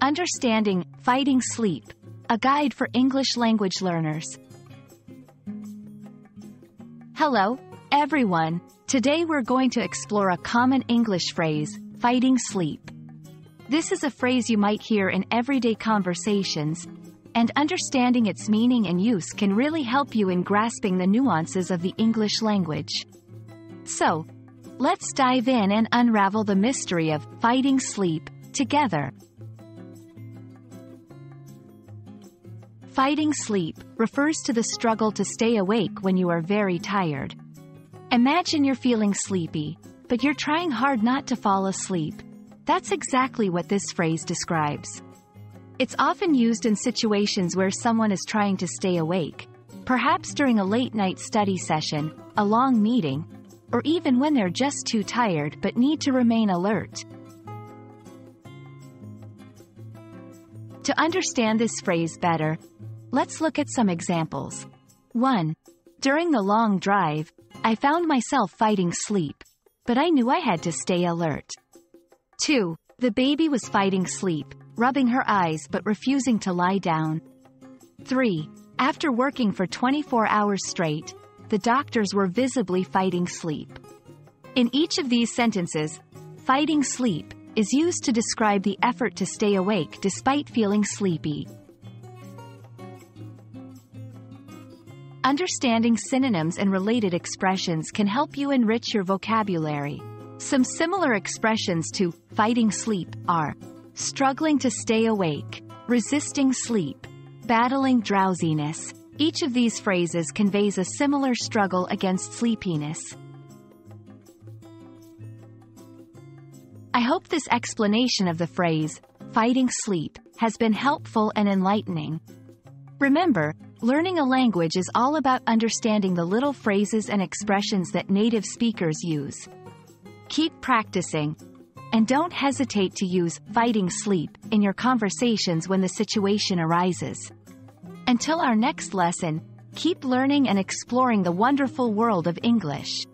Understanding Fighting Sleep, a guide for English language learners. Hello, everyone. Today we're going to explore a common English phrase, fighting sleep. This is a phrase you might hear in everyday conversations, and understanding its meaning and use can really help you in grasping the nuances of the English language. So, let's dive in and unravel the mystery of fighting sleep together. Fighting sleep refers to the struggle to stay awake when you are very tired. Imagine you're feeling sleepy, but you're trying hard not to fall asleep. That's exactly what this phrase describes. It's often used in situations where someone is trying to stay awake, perhaps during a late night study session, a long meeting, or even when they're just too tired but need to remain alert. To understand this phrase better, let's look at some examples. 1. During the long drive, I found myself fighting sleep, but I knew I had to stay alert. 2. The baby was fighting sleep, rubbing her eyes but refusing to lie down. 3. After working for 24 hours straight, the doctors were visibly fighting sleep. In each of these sentences, fighting sleep is used to describe the effort to stay awake despite feeling sleepy. Understanding synonyms and related expressions can help you enrich your vocabulary. Some similar expressions to fighting sleep are struggling to stay awake, resisting sleep, battling drowsiness. Each of these phrases conveys a similar struggle against sleepiness. I hope this explanation of the phrase, fighting sleep, has been helpful and enlightening. Remember, learning a language is all about understanding the little phrases and expressions that native speakers use. Keep practicing, and don't hesitate to use fighting sleep in your conversations when the situation arises. Until our next lesson, keep learning and exploring the wonderful world of English.